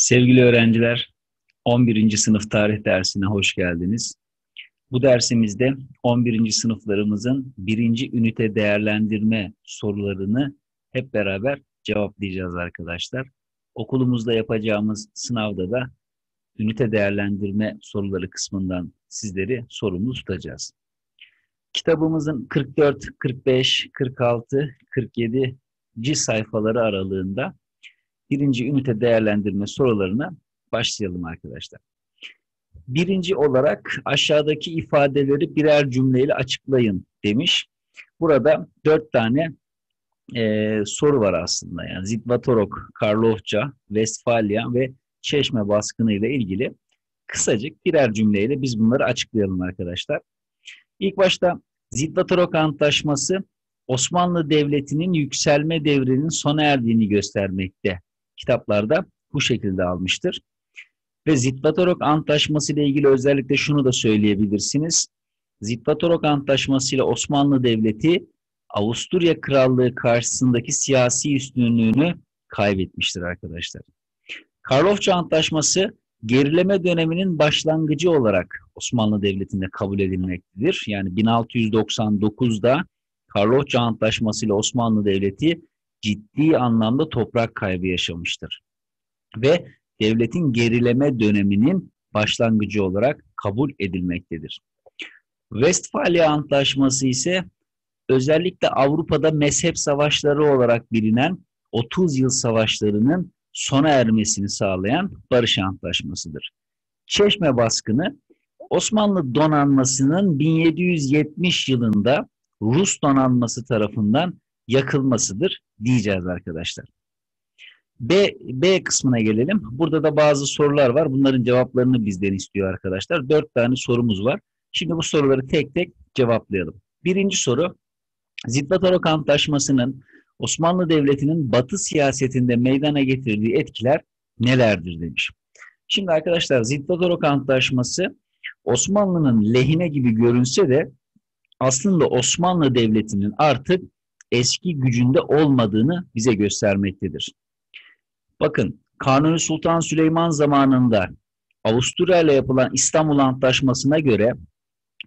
Sevgili öğrenciler, 11. sınıf tarih dersine hoş geldiniz. Bu dersimizde 11. sınıflarımızın birinci ünite değerlendirme sorularını hep beraber cevaplayacağız arkadaşlar. Okulumuzda yapacağımız sınavda da ünite değerlendirme soruları kısmından sizleri sorumlu tutacağız. Kitabımızın 44, 45, 46, 47 sayfaları aralığında birinci ünite değerlendirme sorularına başlayalım arkadaşlar. Birinci olarak aşağıdaki ifadeleri birer cümleyle açıklayın demiş. Burada dört tane e, soru var aslında. Yani Zitvatorok, Karlofça, Westfalia ve Çeşme baskını ile ilgili kısacık birer cümleyle biz bunları açıklayalım arkadaşlar. İlk başta Zitvatorok Antlaşması Osmanlı Devleti'nin yükselme devrinin sona erdiğini göstermekte kitaplarda bu şekilde almıştır. Ve Zitvatorok Antlaşması ile ilgili özellikle şunu da söyleyebilirsiniz. Zitvatorok Antlaşması ile Osmanlı Devleti Avusturya Krallığı karşısındaki siyasi üstünlüğünü kaybetmiştir arkadaşlar. Karlofça Antlaşması gerileme döneminin başlangıcı olarak Osmanlı Devleti'nde kabul edilmektedir. Yani 1699'da Karlofça Antlaşması ile Osmanlı Devleti ciddi anlamda toprak kaybı yaşamıştır. Ve devletin gerileme döneminin başlangıcı olarak kabul edilmektedir. Westfalia Antlaşması ise özellikle Avrupa'da mezhep savaşları olarak bilinen 30 yıl savaşlarının sona ermesini sağlayan barış antlaşmasıdır. Çeşme baskını Osmanlı donanmasının 1770 yılında Rus donanması tarafından yakılmasıdır diyeceğiz arkadaşlar. B, B kısmına gelelim. Burada da bazı sorular var. Bunların cevaplarını bizden istiyor arkadaşlar. Dört tane sorumuz var. Şimdi bu soruları tek tek cevaplayalım. Birinci soru, Zitvatorok Antlaşması'nın Osmanlı Devleti'nin batı siyasetinde meydana getirdiği etkiler nelerdir demiş. Şimdi arkadaşlar Zitvatorok Antlaşması Osmanlı'nın lehine gibi görünse de aslında Osmanlı Devleti'nin artık eski gücünde olmadığını bize göstermektedir. Bakın Kanuni Sultan Süleyman zamanında Avusturya ile yapılan İstanbul Antlaşması'na göre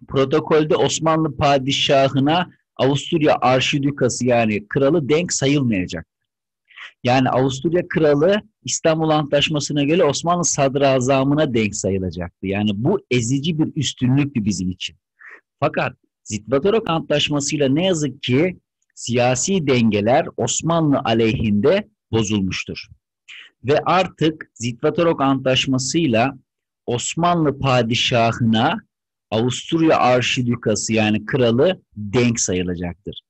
protokolde Osmanlı padişahına Avusturya Arşidükası yani kralı denk sayılmayacak. Yani Avusturya kralı İstanbul Antlaşması'na göre Osmanlı sadrazamına denk sayılacaktı. Yani bu ezici bir üstünlüktü bizim için. Fakat Zitvatorok Antlaşması'yla ne yazık ki siyasi dengeler Osmanlı aleyhinde bozulmuştur. Ve artık Zitvatorok Antlaşması'yla Osmanlı padişahına Avusturya Arşidükası yani kralı denk sayılacaktır.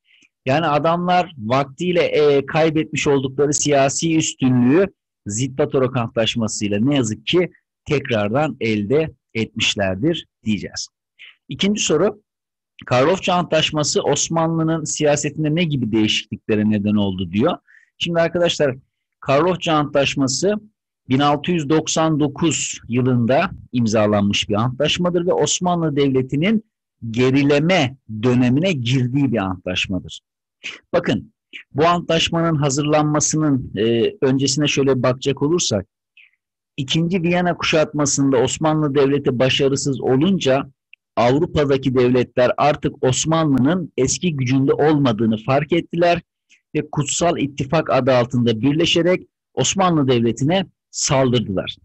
Yani adamlar vaktiyle e, kaybetmiş oldukları siyasi üstünlüğü Zitvatorok Antlaşması'yla ne yazık ki tekrardan elde etmişlerdir diyeceğiz. İkinci soru, Karlofça Antlaşması Osmanlı'nın siyasetinde ne gibi değişikliklere neden oldu diyor. Şimdi arkadaşlar Karlofça Antlaşması 1699 yılında imzalanmış bir antlaşmadır ve Osmanlı Devleti'nin gerileme dönemine girdiği bir antlaşmadır. Bakın bu antlaşmanın hazırlanmasının e, öncesine şöyle bakacak olursak, İkinci Viyana kuşatmasında Osmanlı Devleti başarısız olunca Avrupa'daki devletler artık Osmanlı'nın eski gücünde olmadığını fark ettiler ve Kutsal İttifak adı altında birleşerek Osmanlı Devleti'ne saldırdılar.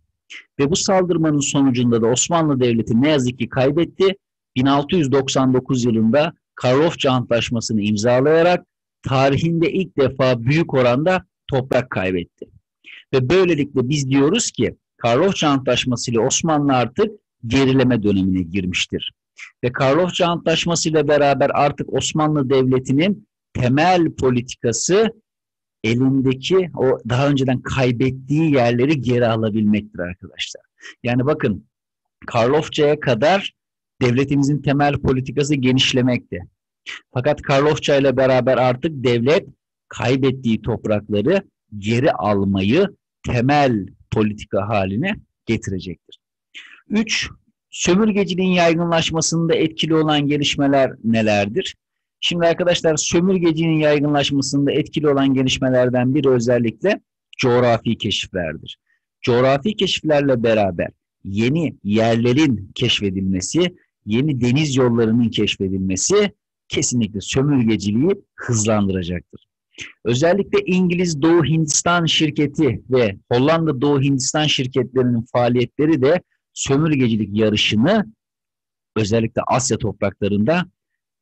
Ve bu saldırmanın sonucunda da Osmanlı Devleti ne yazık ki kaybetti. 1699 yılında Karlofça Antlaşması'nı imzalayarak tarihinde ilk defa büyük oranda toprak kaybetti. Ve böylelikle biz diyoruz ki Karlofça Antlaşması ile Osmanlı artık gerileme dönemine girmiştir. Ve Karlofça Antlaşması ile beraber artık Osmanlı Devleti'nin temel politikası elindeki o daha önceden kaybettiği yerleri geri alabilmektir arkadaşlar. Yani bakın Karlofça'ya kadar devletimizin temel politikası genişlemekte. Fakat Karlofça ile beraber artık devlet kaybettiği toprakları geri almayı temel politika haline getirecektir. Üç, sömürgeciliğin yaygınlaşmasında etkili olan gelişmeler nelerdir? Şimdi arkadaşlar sömürgeciliğin yaygınlaşmasında etkili olan gelişmelerden biri özellikle coğrafi keşiflerdir. coğrafi keşiflerle beraber yeni yerlerin keşfedilmesi, yeni deniz yollarının keşfedilmesi kesinlikle sömürgeciliği hızlandıracaktır. Özellikle İngiliz Doğu Hindistan şirketi ve Hollanda Doğu Hindistan şirketlerinin faaliyetleri de sömürgecilik yarışını özellikle Asya topraklarında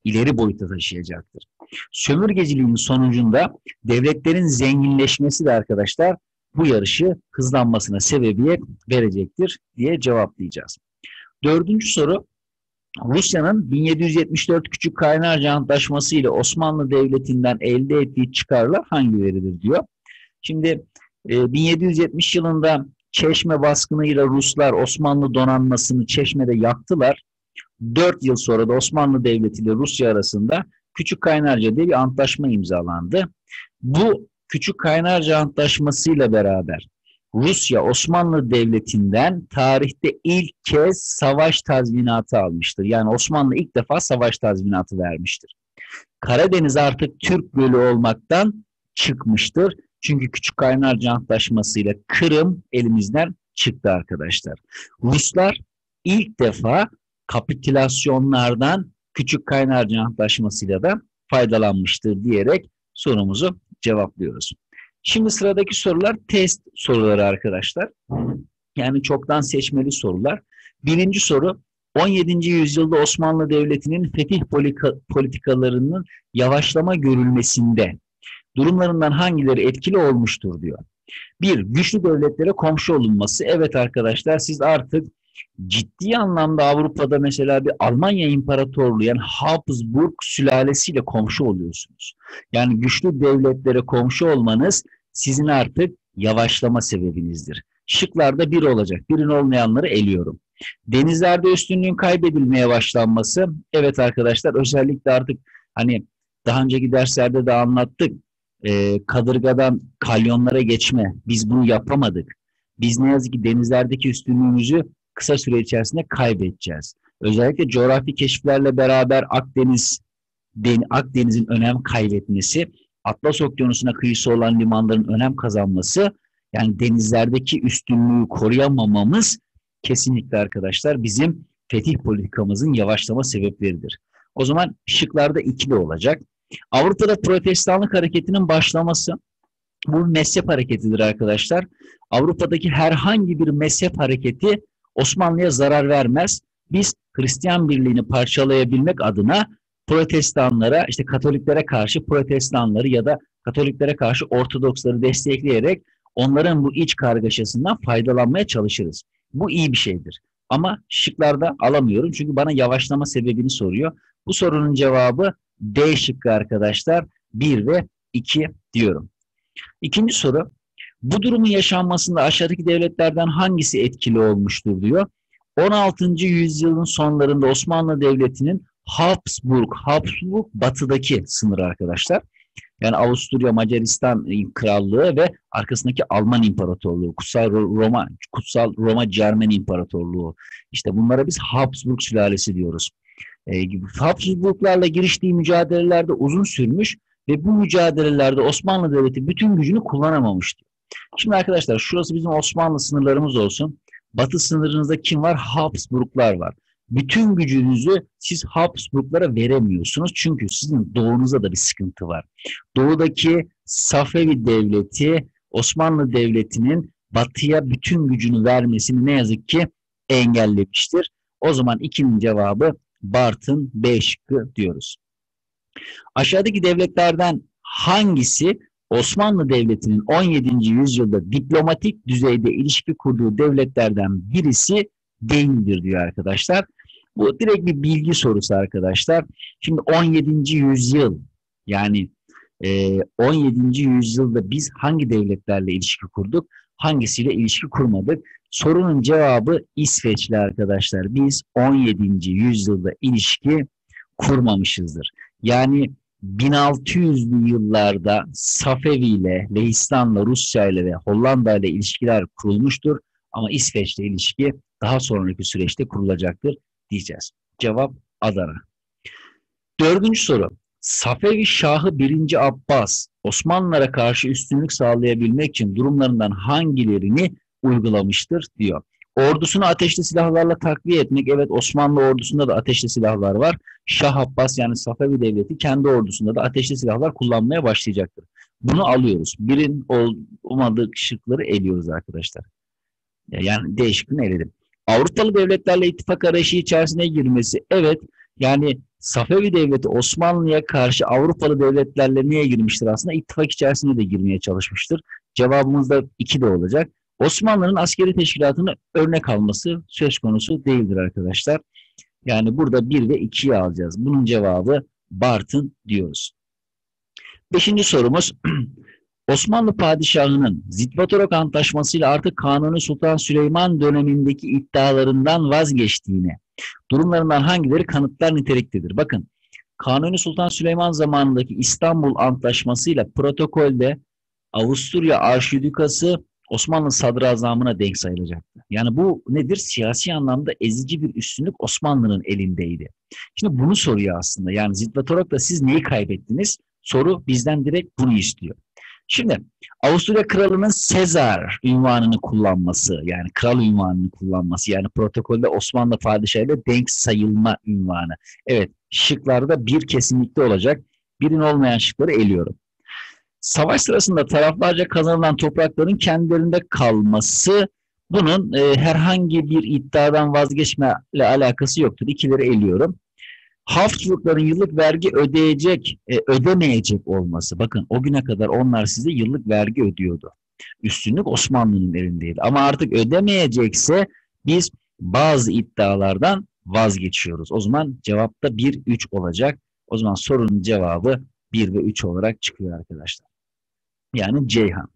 ileri boyuta taşıyacaktır. Sömürgeciliğin sonucunda devletlerin zenginleşmesi de arkadaşlar bu yarışı hızlanmasına sebebiyet verecektir diye cevaplayacağız. Dördüncü soru Rusya'nın 1774 Küçük Kaynarca Antlaşması ile Osmanlı Devleti'nden elde ettiği çıkarlar hangileridir diyor. Şimdi 1770 e, yılında Çeşme baskınıyla Ruslar Osmanlı donanmasını Çeşme'de yaktılar. Dört yıl sonra da Osmanlı Devleti ile Rusya arasında Küçük Kaynarca diye bir antlaşma imzalandı. Bu Küçük Kaynarca Antlaşması ile beraber Rusya Osmanlı Devleti'nden tarihte ilk kez savaş tazminatı almıştır. Yani Osmanlı ilk defa savaş tazminatı vermiştir. Karadeniz artık Türk Gölü olmaktan çıkmıştır. Çünkü Küçük Kaynarca Antlaşması ile Kırım elimizden çıktı arkadaşlar. Ruslar ilk defa kapitülasyonlardan Küçük Kaynarca Antlaşması'yla da faydalanmıştır diyerek sorumuzu cevaplıyoruz. Şimdi sıradaki sorular test soruları arkadaşlar. Yani çoktan seçmeli sorular. Birinci soru 17. yüzyılda Osmanlı Devleti'nin fetih politikalarının yavaşlama görülmesinde durumlarından hangileri etkili olmuştur diyor. Bir, güçlü devletlere komşu olunması. Evet arkadaşlar siz artık ciddi anlamda Avrupa'da mesela bir Almanya İmparatorluğu yani Habsburg sülalesiyle komşu oluyorsunuz. Yani güçlü devletlere komşu olmanız sizin artık yavaşlama sebebinizdir. Şıklarda bir olacak. Birin olmayanları eliyorum. Denizlerde üstünlüğün kaybedilmeye başlanması. Evet arkadaşlar özellikle artık hani daha önceki derslerde de anlattık. E, kadırgadan kalyonlara geçme. Biz bunu yapamadık. Biz ne yazık ki denizlerdeki üstünlüğümüzü kısa süre içerisinde kaybedeceğiz. Özellikle coğrafi keşiflerle beraber Akdeniz Akdeniz'in önem kaybetmesi, Atlas Okyanusu'na kıyısı olan limanların önem kazanması, yani denizlerdeki üstünlüğü koruyamamamız kesinlikle arkadaşlar bizim fetih politikamızın yavaşlama sebepleridir. O zaman şıklarda ikili olacak. Avrupa'da protestanlık hareketinin başlaması, bu bir mezhep hareketidir arkadaşlar. Avrupa'daki herhangi bir mezhep hareketi Osmanlı'ya zarar vermez. Biz Hristiyan birliğini parçalayabilmek adına protestanlara, işte Katoliklere karşı protestanları ya da Katoliklere karşı Ortodoksları destekleyerek onların bu iç kargaşasından faydalanmaya çalışırız. Bu iyi bir şeydir. Ama şıklarda alamıyorum çünkü bana yavaşlama sebebini soruyor. Bu sorunun cevabı D şıkkı arkadaşlar. 1 ve 2 diyorum. İkinci soru. Bu durumun yaşanmasında aşağıdaki devletlerden hangisi etkili olmuştur diyor. 16. yüzyılın sonlarında Osmanlı Devleti'nin Habsburg, Habsburg batıdaki sınır arkadaşlar. Yani Avusturya, Macaristan Krallığı ve arkasındaki Alman İmparatorluğu, Kutsal Roma, Kutsal Roma Cermen İmparatorluğu. İşte bunlara biz Habsburg sülalesi diyoruz. E, Habsburglarla giriştiği mücadelelerde uzun sürmüş ve bu mücadelelerde Osmanlı Devleti bütün gücünü kullanamamıştı. Şimdi arkadaşlar şurası bizim Osmanlı sınırlarımız olsun. Batı sınırınızda kim var? Habsburglar var. Bütün gücünüzü siz Habsburglara veremiyorsunuz. Çünkü sizin doğunuzda da bir sıkıntı var. Doğudaki Safevi Devleti Osmanlı Devleti'nin batıya bütün gücünü vermesini ne yazık ki engellemiştir. O zaman ikinin cevabı Bartın B şıkkı diyoruz. Aşağıdaki devletlerden hangisi Osmanlı Devleti'nin 17. yüzyılda diplomatik düzeyde ilişki kurduğu devletlerden birisi değildir diyor arkadaşlar. Bu direkt bir bilgi sorusu arkadaşlar. Şimdi 17. yüzyıl yani 17. E, yüzyılda biz hangi devletlerle ilişki kurduk? Hangisiyle ilişki kurmadık? Sorunun cevabı İsveçli arkadaşlar. Biz 17. yüzyılda ilişki kurmamışızdır. Yani 1600'lü yıllarda Safevi ile, Lehistan'la, Rusya ile ve Hollanda ile ilişkiler kurulmuştur. Ama İsveç'le ilişki daha sonraki süreçte kurulacaktır diyeceğiz. Cevap Adana. Dördüncü soru. Safevi Şahı 1. Abbas Osmanlılara karşı üstünlük sağlayabilmek için durumlarından hangilerini uygulamıştır diyor. Ordusunu ateşli silahlarla takviye etmek. Evet Osmanlı ordusunda da ateşli silahlar var. Şah Abbas yani Safevi Devleti kendi ordusunda da ateşli silahlar kullanmaya başlayacaktır. Bunu alıyoruz. Birin olmadığı şıkları eliyoruz arkadaşlar. Yani D şıkkını eledim. Avrupalı devletlerle ittifak arayışı içerisine girmesi. Evet yani Safevi Devleti Osmanlı'ya karşı Avrupalı devletlerle niye girmiştir aslında? İttifak içerisine de girmeye çalışmıştır. Cevabımız da iki de olacak. Osmanlı'nın askeri teşkilatını örnek alması söz konusu değildir arkadaşlar. Yani burada 1 ve 2'yi alacağız. Bunun cevabı Bartın diyoruz. Beşinci sorumuz Osmanlı padişahının Zitvatorok Antlaşması ile artık Kanuni Sultan Süleyman dönemindeki iddialarından vazgeçtiğini, durumlarından hangileri kanıtlar niteliktedir? Bakın, Kanuni Sultan Süleyman zamanındaki İstanbul Antlaşması ile protokolde Avusturya Arşidükası Osmanlı sadrazamına denk sayılacaktı. Yani bu nedir? Siyasi anlamda ezici bir üstünlük Osmanlı'nın elindeydi. Şimdi bunu soruyor aslında. Yani Zitvatorok'ta siz neyi kaybettiniz? Soru bizden direkt bunu istiyor. Şimdi Avusturya kralının Sezar ünvanını kullanması yani kral ünvanını kullanması yani protokolde Osmanlı padişahıyla denk sayılma ünvanı. Evet şıklarda bir kesinlikle olacak. Birin olmayan şıkları eliyorum. Savaş sırasında taraflarca kazanılan toprakların kendilerinde kalması bunun e, herhangi bir iddiadan vazgeçmeyle alakası yoktur. İkileri eliyorum haftalıkların yıllık vergi ödeyecek, e, ödemeyecek olması. Bakın o güne kadar onlar size yıllık vergi ödüyordu. Üstünlük Osmanlı'nın elindeydi. Ama artık ödemeyecekse biz bazı iddialardan vazgeçiyoruz. O zaman cevapta 1-3 olacak. O zaman sorunun cevabı 1 ve 3 olarak çıkıyor arkadaşlar. Yani Ceyhan.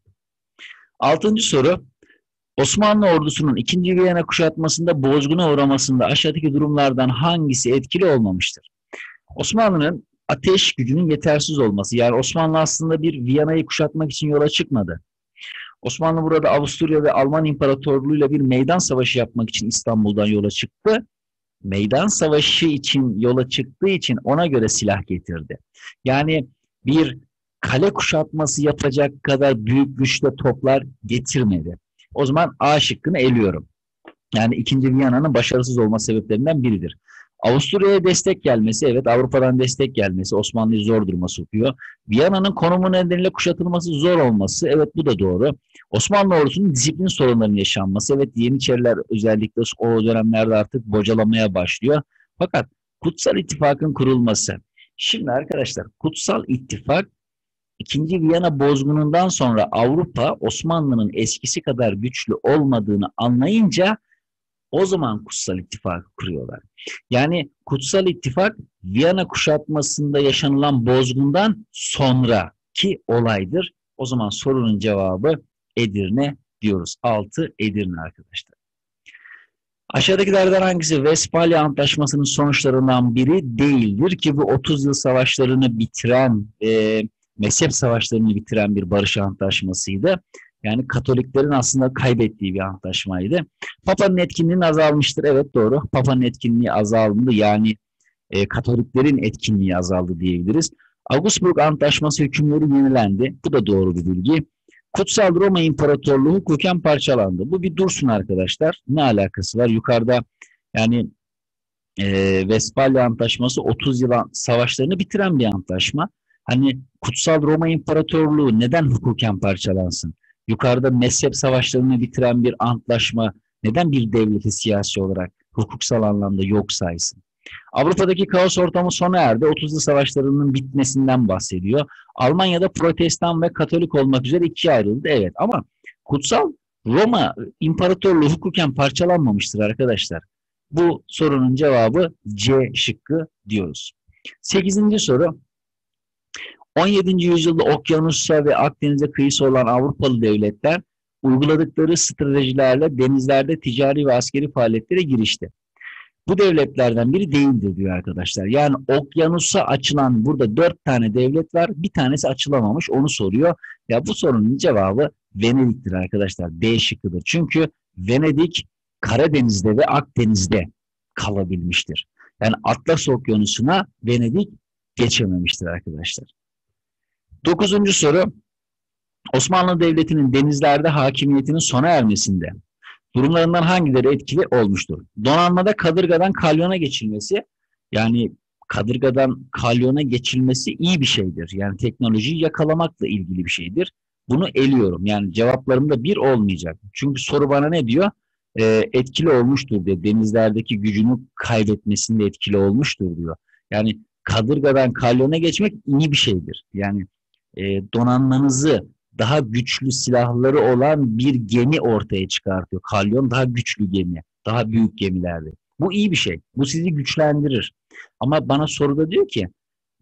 Altıncı soru. Osmanlı ordusunun 2. Viyana kuşatmasında bozguna uğramasında aşağıdaki durumlardan hangisi etkili olmamıştır? Osmanlı'nın ateş gücünün yetersiz olması. Yani Osmanlı aslında bir Viyana'yı kuşatmak için yola çıkmadı. Osmanlı burada Avusturya ve Alman İmparatorluğu'yla bir meydan savaşı yapmak için İstanbul'dan yola çıktı. Meydan savaşı için yola çıktığı için ona göre silah getirdi. Yani bir kale kuşatması yapacak kadar büyük güçle toplar getirmedi. O zaman A şıkkını eliyorum. Yani ikinci Viyana'nın başarısız olma sebeplerinden biridir. Avusturya'ya destek gelmesi, evet Avrupa'dan destek gelmesi Osmanlı'yı zor duruma sokuyor. Viyana'nın konumu nedeniyle kuşatılması zor olması, evet bu da doğru. Osmanlı ordusunun disiplin sorunlarının yaşanması, evet Yeniçeriler özellikle o dönemlerde artık bocalamaya başlıyor. Fakat Kutsal İttifak'ın kurulması. Şimdi arkadaşlar Kutsal İttifak İkinci Viyana bozgunundan sonra Avrupa Osmanlı'nın eskisi kadar güçlü olmadığını anlayınca o zaman Kutsal İttifak'ı kuruyorlar. Yani Kutsal İttifak Viyana kuşatmasında yaşanılan bozgundan sonraki olaydır. O zaman sorunun cevabı Edirne diyoruz. 6 Edirne arkadaşlar. Aşağıdakilerden hangisi Westfalia Antlaşması'nın sonuçlarından biri değildir ki bu 30 yıl savaşlarını bitiren e, mezhep savaşlarını bitiren bir barış antlaşmasıydı. Yani Katoliklerin aslında kaybettiği bir antlaşmaydı. Papa'nın etkinliğinin azalmıştır. Evet doğru. Papa'nın etkinliği azaldı. Yani e, Katoliklerin etkinliği azaldı diyebiliriz. Augsburg Antlaşması hükümleri yenilendi. Bu da doğru bir bilgi. Kutsal Roma İmparatorluğu hukuken parçalandı. Bu bir dursun arkadaşlar. Ne alakası var? Yukarıda yani e, Westfalia Antlaşması 30 yıl savaşlarını bitiren bir antlaşma. Hani Kutsal Roma İmparatorluğu neden hukuken parçalansın? Yukarıda mezhep savaşlarını bitiren bir antlaşma neden bir devleti siyasi olarak hukuksal anlamda yok saysın? Avrupa'daki kaos ortamı sona erdi. 30'lu savaşlarının bitmesinden bahsediyor. Almanya'da protestan ve katolik olmak üzere ikiye ayrıldı. Evet ama kutsal Roma İmparatorluğu hukuken parçalanmamıştır arkadaşlar. Bu sorunun cevabı C şıkkı diyoruz. Sekizinci soru. 17. yüzyılda Okyanus'a ve Akdeniz'e kıyısı olan Avrupalı devletler uyguladıkları stratejilerle denizlerde ticari ve askeri faaliyetlere girişti. Bu devletlerden biri değildir diyor arkadaşlar. Yani okyanusa açılan burada dört tane devlet var. Bir tanesi açılamamış onu soruyor. Ya bu sorunun cevabı Venedik'tir arkadaşlar. D şıkkıdır. Çünkü Venedik Karadeniz'de ve Akdeniz'de kalabilmiştir. Yani Atlas Okyanusu'na Venedik geçememiştir arkadaşlar. Dokuzuncu soru. Osmanlı Devleti'nin denizlerde hakimiyetinin sona ermesinde durumlarından hangileri etkili olmuştur? Donanmada kadırgadan kalyona geçilmesi yani kadırgadan kalyona geçilmesi iyi bir şeydir. Yani teknolojiyi yakalamakla ilgili bir şeydir. Bunu eliyorum. Yani cevaplarımda bir olmayacak. Çünkü soru bana ne diyor? Ee, etkili olmuştur diyor. Denizlerdeki gücünü kaybetmesinde etkili olmuştur diyor. Yani kadırgadan kalyona geçmek iyi bir şeydir. Yani e, donanmanızı daha güçlü silahları olan bir gemi ortaya çıkartıyor. Kalyon daha güçlü gemi, daha büyük gemilerde. Bu iyi bir şey. Bu sizi güçlendirir. Ama bana soruda diyor ki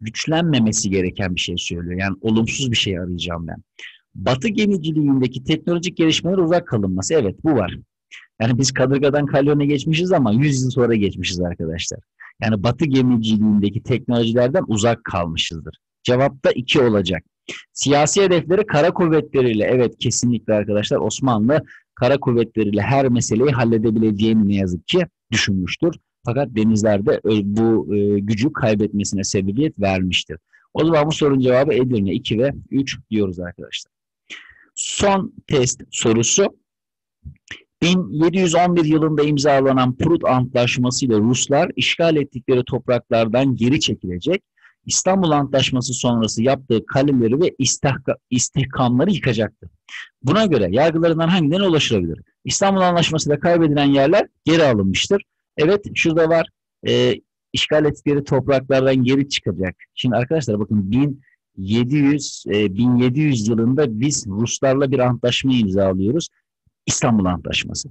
güçlenmemesi gereken bir şey söylüyor. Yani olumsuz bir şey arayacağım ben. Batı gemiciliğindeki teknolojik gelişmeler uzak kalınması. Evet bu var. Yani biz kadırgadan kalyona geçmişiz ama 100 yıl sonra geçmişiz arkadaşlar. Yani batı gemiciliğindeki teknolojilerden uzak kalmışızdır. Cevap da iki olacak. Siyasi hedefleri kara kuvvetleriyle evet kesinlikle arkadaşlar Osmanlı kara kuvvetleriyle her meseleyi halledebileceğini ne yazık ki düşünmüştür. Fakat denizlerde bu e, gücü kaybetmesine sebebiyet vermiştir. O zaman bu sorunun cevabı Edirne 2 ve 3 diyoruz arkadaşlar. Son test sorusu 1711 yılında imzalanan Prut Antlaşması ile Ruslar işgal ettikleri topraklardan geri çekilecek İstanbul Antlaşması sonrası yaptığı kaleleri ve istihkamları yıkacaktı. Buna göre yargılarından hangilerine ulaşılabilir? İstanbul Antlaşması'da kaybedilen yerler geri alınmıştır. Evet şurada var e, işgal ettikleri topraklardan geri çıkacak. Şimdi arkadaşlar bakın 1700 e, 1700 yılında biz Ruslarla bir antlaşma imzalıyoruz. İstanbul Antlaşması.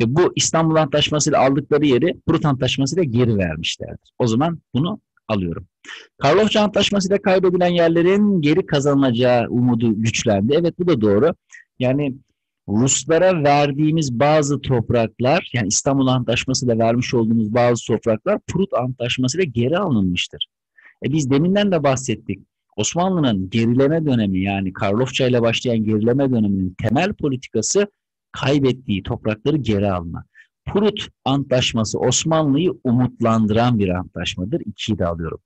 Ve bu İstanbul Antlaşması ile aldıkları yeri Prut Antlaşması ile geri vermişlerdir. O zaman bunu alıyorum. Karlofça Antlaşması ile kaybedilen yerlerin geri kazanılacağı umudu güçlendi. Evet bu da doğru. Yani Ruslara verdiğimiz bazı topraklar, yani İstanbul Antlaşması vermiş olduğumuz bazı topraklar Prut Antlaşması geri alınmıştır. E biz deminden de bahsettik. Osmanlı'nın gerileme dönemi yani Karlofça ile başlayan gerileme döneminin temel politikası kaybettiği toprakları geri alma. Prut Antlaşması Osmanlı'yı umutlandıran bir antlaşmadır. İkiyi de alıyorum.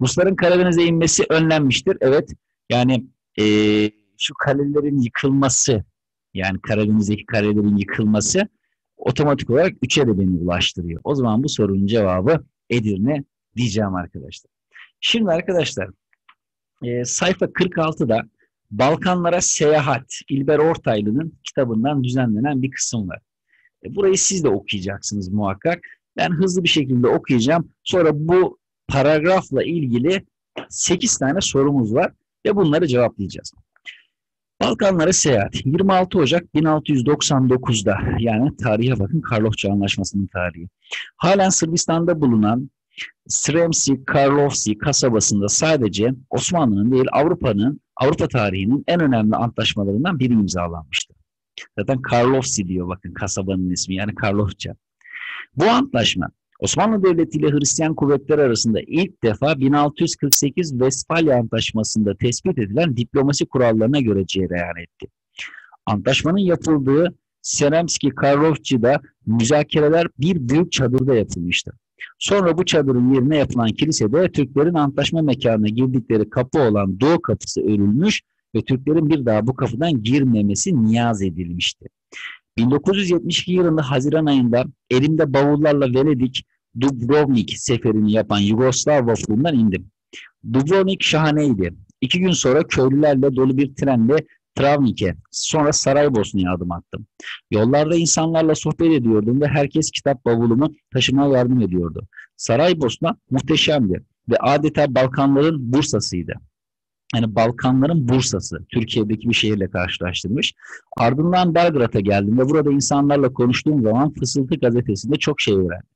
Rusların Karadeniz'e inmesi önlenmiştir. Evet yani e, şu kalelerin yıkılması yani Karadeniz'deki kalelerin yıkılması otomatik olarak 3'e de beni ulaştırıyor. O zaman bu sorunun cevabı Edirne diyeceğim arkadaşlar. Şimdi arkadaşlar e, sayfa 46'da Balkanlara Seyahat İlber Ortaylı'nın kitabından düzenlenen bir kısım var. E, burayı siz de okuyacaksınız muhakkak. Ben hızlı bir şekilde okuyacağım. Sonra bu paragrafla ilgili 8 tane sorumuz var ve bunları cevaplayacağız. Balkanlara seyahat 26 Ocak 1699'da yani tarihe bakın Karlofça Anlaşması'nın tarihi. Halen Sırbistan'da bulunan Sremsi Karlovsi kasabasında sadece Osmanlı'nın değil Avrupa'nın Avrupa tarihinin en önemli antlaşmalarından biri imzalanmıştı. Zaten Karlovsi diyor bakın kasabanın ismi yani Karlovça. Bu antlaşma Osmanlı Devleti ile Hristiyan kuvvetler arasında ilk defa 1648 Westfalia Antlaşması'nda tespit edilen diplomasi kurallarına göre cereyan etti. Antlaşmanın yapıldığı Seremski Karlovçı'da müzakereler bir büyük çadırda yapılmıştı. Sonra bu çadırın yerine yapılan kilisede Türklerin antlaşma mekanına girdikleri kapı olan Doğu kapısı örülmüş ve Türklerin bir daha bu kapıdan girmemesi niyaz edilmişti. 1972 yılında Haziran ayında elimde bavullarla Venedik Dubrovnik seferini yapan Yugoslav vapurundan indim. Dubrovnik şahaneydi. İki gün sonra köylülerle dolu bir trenle Travnik'e, sonra Saraybosna'ya adım attım. Yollarda insanlarla sohbet ediyordum ve herkes kitap bavulumu taşımaya yardım ediyordu. Saraybosna muhteşemdi ve adeta Balkanların Bursa'sıydı. Yani Balkanların Bursa'sı, Türkiye'deki bir şehirle karşılaştırmış. Ardından Belgrad'a geldim ve burada insanlarla konuştuğum zaman Fısıltı gazetesinde çok şey öğrendim.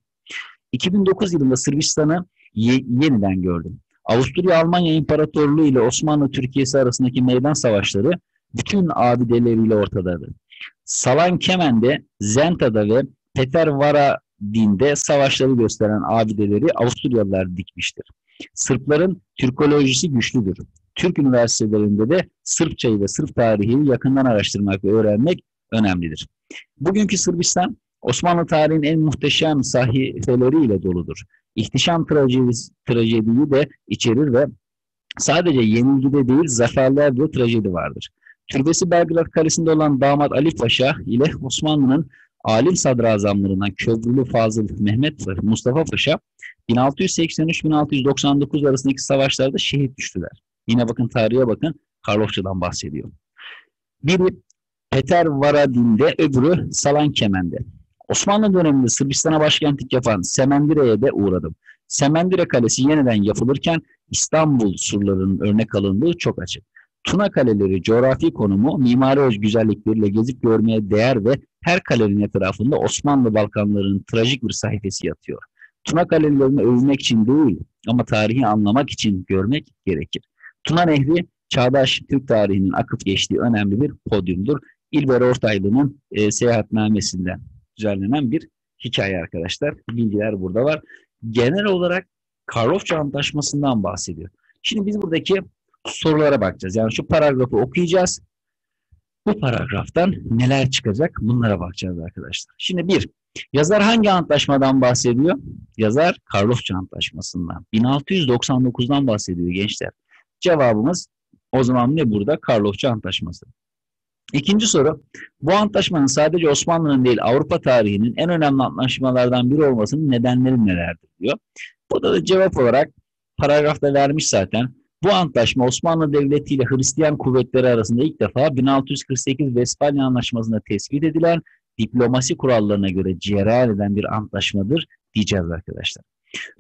2009 yılında Sırbistan'ı ye- yeniden gördüm. Avusturya-Almanya İmparatorluğu ile Osmanlı Türkiye'si arasındaki meydan savaşları bütün abideleriyle ortadadır. Salan Kemen'de, Zenta'da ve Petervaradin'de savaşları gösteren abideleri Avusturyalılar dikmiştir. Sırpların Türkolojisi güçlüdür. Türk üniversitelerinde de Sırpçayı ve Sırp tarihini yakından araştırmak ve öğrenmek önemlidir. Bugünkü Sırbistan, Osmanlı tarihinin en muhteşem sahifeleriyle doludur. İhtişam trajedisi, trajediyi de içerir ve sadece yenilgide değil zaferlerde trajedi vardır. Türbesi Belgrad Kalesi'nde olan damat Ali Paşa ile Osmanlı'nın alim sadrazamlarından Köprülü Fazıl Mehmet Mustafa Paşa 1683-1699 arasındaki savaşlarda şehit düştüler. Yine bakın tarihe bakın Karlofça'dan bahsediyor. Biri Peter Varadin'de, öbürü Salankemen'de. Osmanlı döneminde Sırbistan'a başkentlik yapan Semendire'ye de uğradım. Semendire Kalesi yeniden yapılırken İstanbul surlarının örnek alındığı çok açık. Tuna kaleleri coğrafi konumu mimari öz güzellikleriyle gezip görmeye değer ve her kalenin etrafında Osmanlı Balkanlarının trajik bir sayfası yatıyor. Tuna kalelerini övmek için değil ama tarihi anlamak için görmek gerekir. Tuna Nehri çağdaş Türk tarihinin akıp geçtiği önemli bir podyumdur. İlber Ortaylı'nın e, seyahatnamesinden düzenlenen bir hikaye arkadaşlar. Bilgiler burada var. Genel olarak Karlofça Antlaşması'ndan bahsediyor. Şimdi biz buradaki sorulara bakacağız. Yani şu paragrafı okuyacağız. Bu paragraftan neler çıkacak bunlara bakacağız arkadaşlar. Şimdi bir, yazar hangi antlaşmadan bahsediyor? Yazar Karlofça Antlaşması'ndan. 1699'dan bahsediyor gençler. Cevabımız o zaman ne burada? Karlofça Antlaşması. İkinci soru, bu antlaşmanın sadece Osmanlı'nın değil Avrupa tarihinin en önemli antlaşmalardan biri olmasının nedenleri nelerdir diyor. Bu da cevap olarak paragrafta vermiş zaten. Bu antlaşma Osmanlı Devleti ile Hristiyan kuvvetleri arasında ilk defa 1648 Vesfalya Anlaşması'nda tespit edilen diplomasi kurallarına göre cereyan eden bir antlaşmadır diyeceğiz arkadaşlar.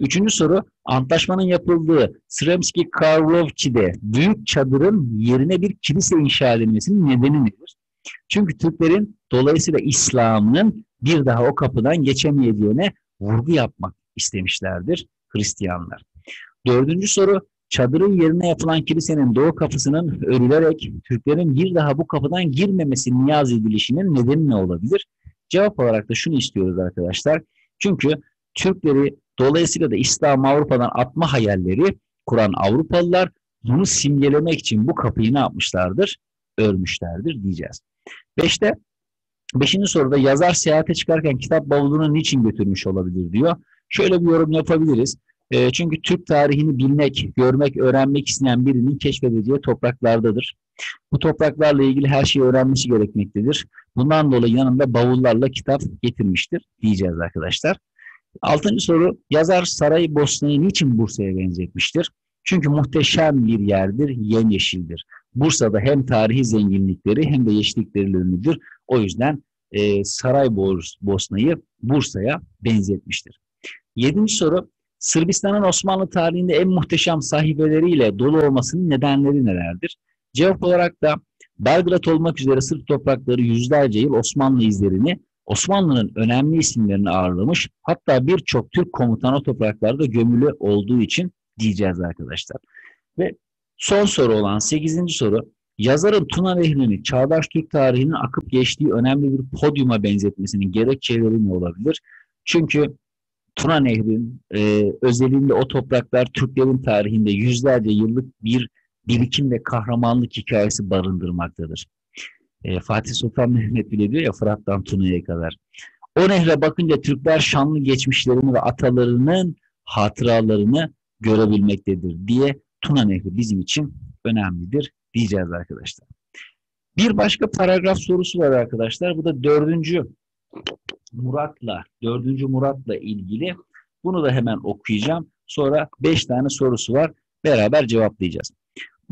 Üçüncü soru, antlaşmanın yapıldığı Sremski Karlovçi'de büyük çadırın yerine bir kilise inşa edilmesinin nedeni nedir? Çünkü Türklerin dolayısıyla İslam'ın bir daha o kapıdan geçemeyeceğine vurgu yapmak istemişlerdir Hristiyanlar. Dördüncü soru, çadırın yerine yapılan kilisenin doğu kapısının örülerek Türklerin bir daha bu kapıdan girmemesi niyaz edilişinin nedeni ne olabilir? Cevap olarak da şunu istiyoruz arkadaşlar. Çünkü Türkleri dolayısıyla da İslam Avrupa'dan atma hayalleri kuran Avrupalılar bunu simgelemek için bu kapıyı ne yapmışlardır? Örmüşlerdir diyeceğiz. Beşte, beşinci soruda yazar seyahate çıkarken kitap bavulunu niçin götürmüş olabilir diyor. Şöyle bir yorum yapabiliriz. E, çünkü Türk tarihini bilmek, görmek, öğrenmek isteyen birinin keşfedeceği topraklardadır. Bu topraklarla ilgili her şeyi öğrenmesi gerekmektedir. Bundan dolayı yanında bavullarla kitap getirmiştir diyeceğiz arkadaşlar. Altıncı soru, yazar Saray Bosna'yı niçin Bursa'ya benzetmiştir? Çünkü muhteşem bir yerdir, yemyeşildir. Bursa'da hem tarihi zenginlikleri hem de yeşillikleriyle ünlüdür. O yüzden e, Saray Bosna'yı Bursa'ya benzetmiştir. Yedinci soru, Sırbistan'ın Osmanlı tarihinde en muhteşem sahifeleriyle dolu olmasının nedenleri nelerdir? Cevap olarak da Belgrad olmak üzere Sırp toprakları yüzlerce yıl Osmanlı izlerini Osmanlı'nın önemli isimlerini ağırlamış. Hatta birçok Türk komutanı topraklarda gömülü olduğu için diyeceğiz arkadaşlar. Ve son soru olan 8. soru. Yazarın Tuna Nehri'ni çağdaş Türk tarihinin akıp geçtiği önemli bir podyuma benzetmesinin gerekçeleri ne olabilir? Çünkü Tuna Nehri'nin e, özelliğinde o topraklar Türklerin tarihinde yüzlerce yıllık bir birikim ve kahramanlık hikayesi barındırmaktadır. E, Fatih Sultan Mehmet bile diyor ya Fırat'tan Tuna'ya kadar. O nehre bakınca Türkler şanlı geçmişlerini ve atalarının hatıralarını görebilmektedir diye Tuna Nehri bizim için önemlidir diyeceğiz arkadaşlar. Bir başka paragraf sorusu var arkadaşlar. Bu da dördüncü Murat'la, dördüncü Murat'la ilgili. Bunu da hemen okuyacağım. Sonra beş tane sorusu var. Beraber cevaplayacağız.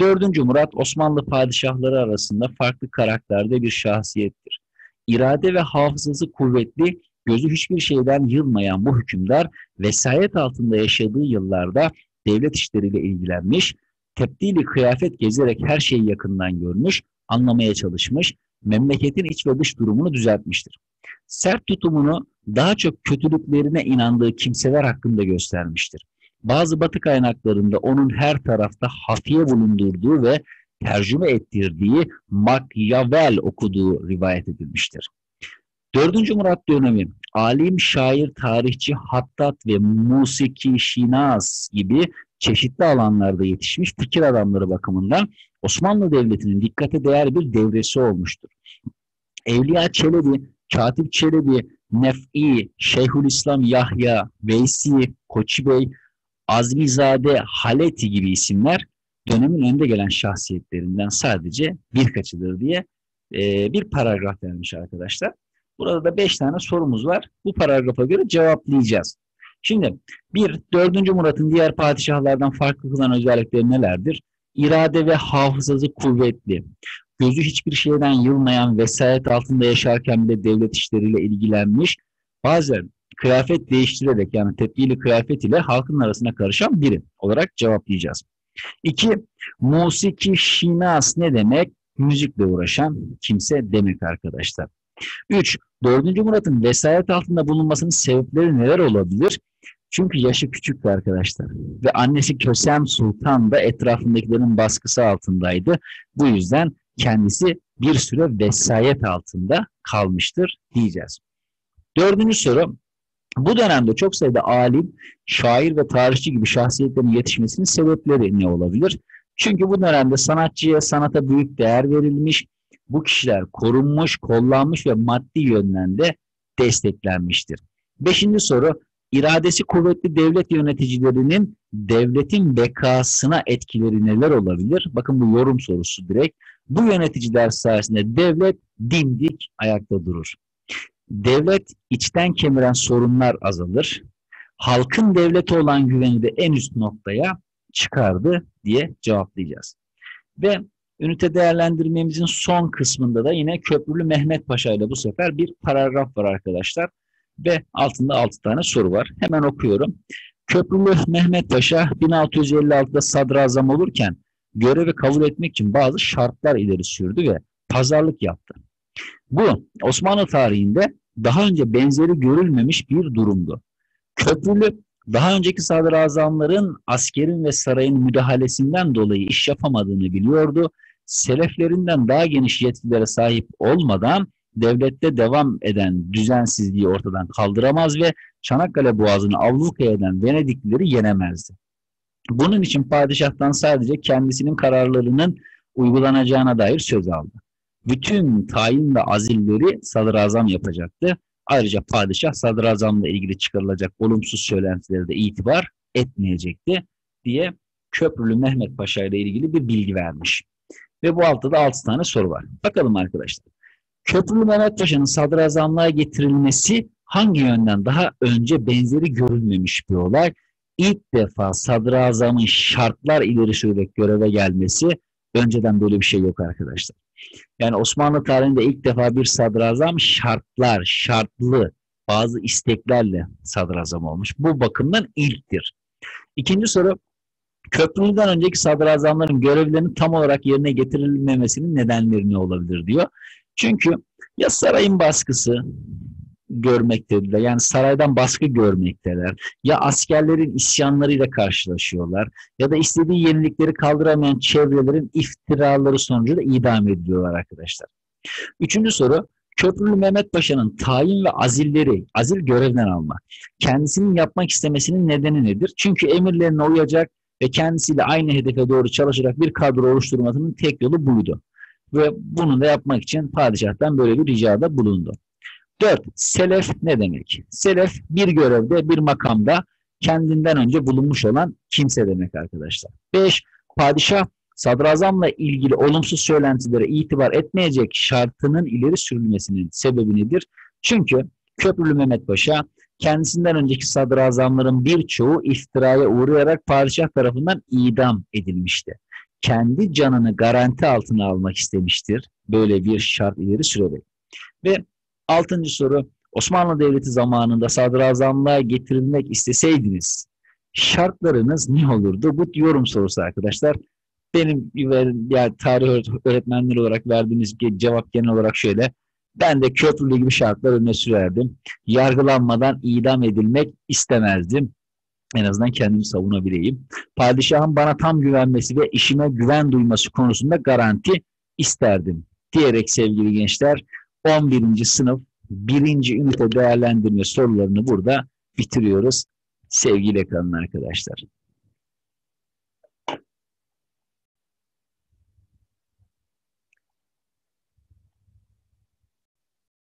Dördüncü Murat Osmanlı padişahları arasında farklı karakterde bir şahsiyettir. İrade ve hafızası kuvvetli, gözü hiçbir şeyden yılmayan bu hükümdar vesayet altında yaşadığı yıllarda devlet işleriyle ilgilenmiş, tepdili kıyafet gezerek her şeyi yakından görmüş, anlamaya çalışmış, memleketin iç ve dış durumunu düzeltmiştir. Sert tutumunu daha çok kötülüklerine inandığı kimseler hakkında göstermiştir. Bazı batı kaynaklarında onun her tarafta hafiye bulundurduğu ve tercüme ettirdiği Makyavel okuduğu rivayet edilmiştir. Dördüncü Murat dönemi alim, şair, tarihçi, hattat ve musiki, şinas gibi çeşitli alanlarda yetişmiş fikir adamları bakımından Osmanlı Devleti'nin dikkate değer bir devresi olmuştur. Evliya Çelebi, Katip Çelebi, Nef'i, Şeyhülislam Yahya, Veysi, Koçi Bey, Azmizade, Haleti gibi isimler dönemin önde gelen şahsiyetlerinden sadece birkaçıdır diye e, bir paragraf vermiş arkadaşlar. Burada da beş tane sorumuz var. Bu paragrafa göre cevaplayacağız. Şimdi bir, 4. Murat'ın diğer padişahlardan farklı kılan özellikleri nelerdir? İrade ve hafızası kuvvetli, gözü hiçbir şeyden yılmayan, vesayet altında yaşarken bile devlet işleriyle ilgilenmiş, bazen kıyafet değiştirerek yani tepkili kıyafet ile halkın arasına karışan biri olarak cevaplayacağız. İki, musiki şinas ne demek? Müzikle uğraşan kimse demek arkadaşlar. Üç, 4. Murat'ın vesayet altında bulunmasının sebepleri neler olabilir? Çünkü yaşı küçüktü arkadaşlar. Ve annesi Kösem Sultan da etrafındakilerin baskısı altındaydı. Bu yüzden kendisi bir süre vesayet altında kalmıştır diyeceğiz. Dördüncü soru. Bu dönemde çok sayıda alim, şair ve tarihçi gibi şahsiyetlerin yetişmesinin sebepleri ne olabilir? Çünkü bu dönemde sanatçıya, sanata büyük değer verilmiş, bu kişiler korunmuş, kollanmış ve maddi yönden de desteklenmiştir. Beşinci soru, iradesi kuvvetli devlet yöneticilerinin devletin bekasına etkileri neler olabilir? Bakın bu yorum sorusu direkt. Bu yöneticiler sayesinde devlet dimdik ayakta durur. Devlet içten kemiren sorunlar azalır. Halkın devlete olan güveni de en üst noktaya çıkardı diye cevaplayacağız. Ve ünite değerlendirmemizin son kısmında da yine Köprülü Mehmet Paşa ile bu sefer bir paragraf var arkadaşlar. Ve altında 6 tane soru var. Hemen okuyorum. Köprülü Mehmet Paşa 1656'da sadrazam olurken görevi kabul etmek için bazı şartlar ileri sürdü ve pazarlık yaptı. Bu Osmanlı tarihinde daha önce benzeri görülmemiş bir durumdu. Köprülü daha önceki sadrazamların askerin ve sarayın müdahalesinden dolayı iş yapamadığını biliyordu. Seleflerinden daha geniş yetkilere sahip olmadan devlette devam eden düzensizliği ortadan kaldıramaz ve Çanakkale Boğazı'nı avluka eden Venediklileri yenemezdi. Bunun için padişahtan sadece kendisinin kararlarının uygulanacağına dair söz aldı. Bütün tayin ve azilleri sadrazam yapacaktı. Ayrıca padişah sadrazamla ilgili çıkarılacak olumsuz söylentilere de itibar etmeyecekti diye Köprülü Mehmet Paşa ile ilgili bir bilgi vermiş. Ve bu altta da 6 tane soru var. Bakalım arkadaşlar. Köprülü Mehmet Paşa'nın sadrazamlığa getirilmesi hangi yönden daha önce benzeri görülmemiş bir olay? İlk defa sadrazamın şartlar ileri sürerek göreve gelmesi önceden böyle bir şey yok arkadaşlar. Yani Osmanlı tarihinde ilk defa bir sadrazam şartlar, şartlı bazı isteklerle sadrazam olmuş. Bu bakımdan ilktir. İkinci soru, Köprülü'den önceki sadrazamların görevlerinin tam olarak yerine getirilmemesinin nedenleri ne olabilir diyor. Çünkü ya sarayın baskısı görmektedirler. Yani saraydan baskı görmekteler. Ya askerlerin isyanlarıyla karşılaşıyorlar ya da istediği yenilikleri kaldıramayan çevrelerin iftiraları sonucu da idam ediliyorlar arkadaşlar. Üçüncü soru Köprülü Mehmet Paşa'nın tayin ve azilleri, azil görevden alma. Kendisinin yapmak istemesinin nedeni nedir? Çünkü emirlerine uyacak ve kendisiyle aynı hedefe doğru çalışarak bir kadro oluşturmasının tek yolu buydu. Ve bunu da yapmak için padişahtan böyle bir ricada bulundu. Dört, selef ne demek? Selef bir görevde, bir makamda kendinden önce bulunmuş olan kimse demek arkadaşlar. Beş, padişah sadrazamla ilgili olumsuz söylentilere itibar etmeyecek şartının ileri sürülmesinin sebebi nedir? Çünkü Köprülü Mehmet Paşa kendisinden önceki sadrazamların birçoğu iftiraya uğrayarak padişah tarafından idam edilmişti. Kendi canını garanti altına almak istemiştir. Böyle bir şart ileri sürerek. Ve altıncı soru Osmanlı Devleti zamanında sadrazamlığa getirilmek isteseydiniz şartlarınız ne olurdu? Bu yorum sorusu arkadaşlar. Benim yani tarih öğretmenleri olarak verdiğiniz cevap genel olarak şöyle. Ben de köprülü gibi şartlar önüne sürerdim. Yargılanmadan idam edilmek istemezdim. En azından kendimi savunabileyim. Padişahın bana tam güvenmesi ve işime güven duyması konusunda garanti isterdim. Diyerek sevgili gençler 11. sınıf 1. ünite değerlendirme sorularını burada bitiriyoruz. Sevgiyle kalın arkadaşlar.